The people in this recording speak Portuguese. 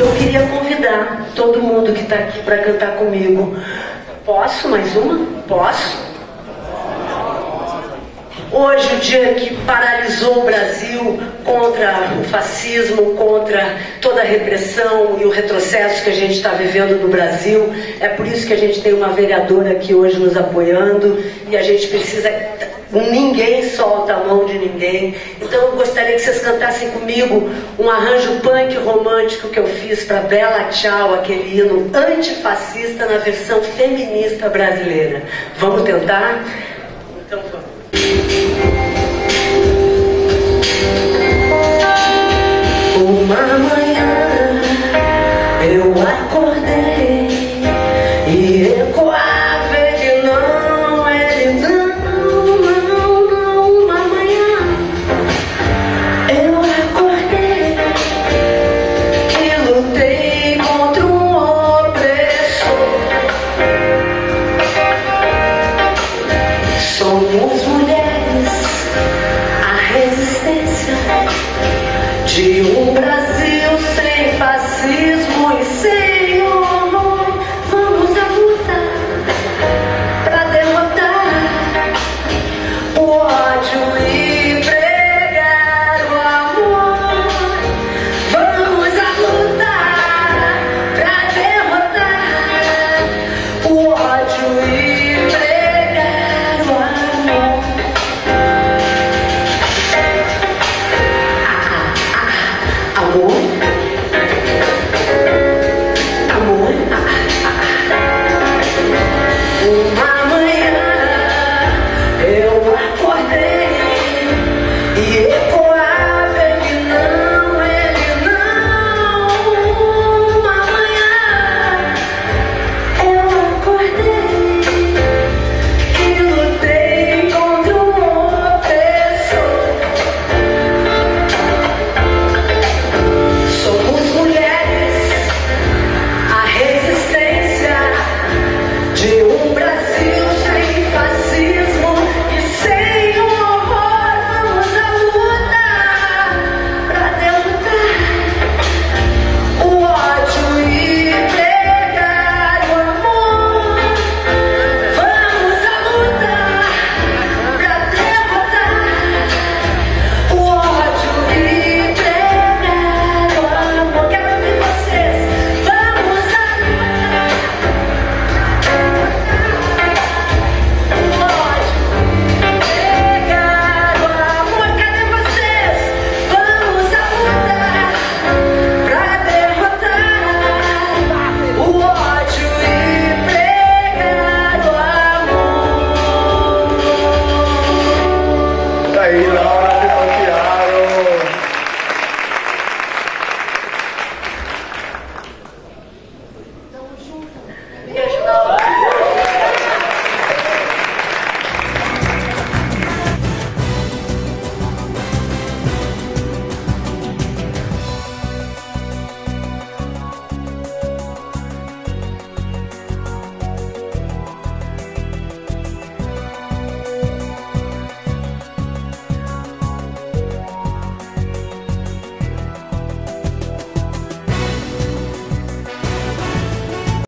eu queria convidar todo mundo que está aqui para cantar comigo. Posso mais uma? Posso? Hoje, o dia que paralisou o Brasil contra o fascismo, contra toda a repressão e o retrocesso que a gente está vivendo no Brasil, é por isso que a gente tem uma vereadora aqui hoje nos apoiando e a gente precisa. Ninguém solta a mão de ninguém. Então eu gostaria que vocês cantassem comigo um arranjo punk romântico que eu fiz para Bela Tchau, aquele hino antifascista na versão feminista brasileira. Vamos tentar? E ecoava ele não, ele não, não, não. Uma manhã eu acordei e lutei contra um opressor. Somos mulheres, a resistência de um Brasil Yeah.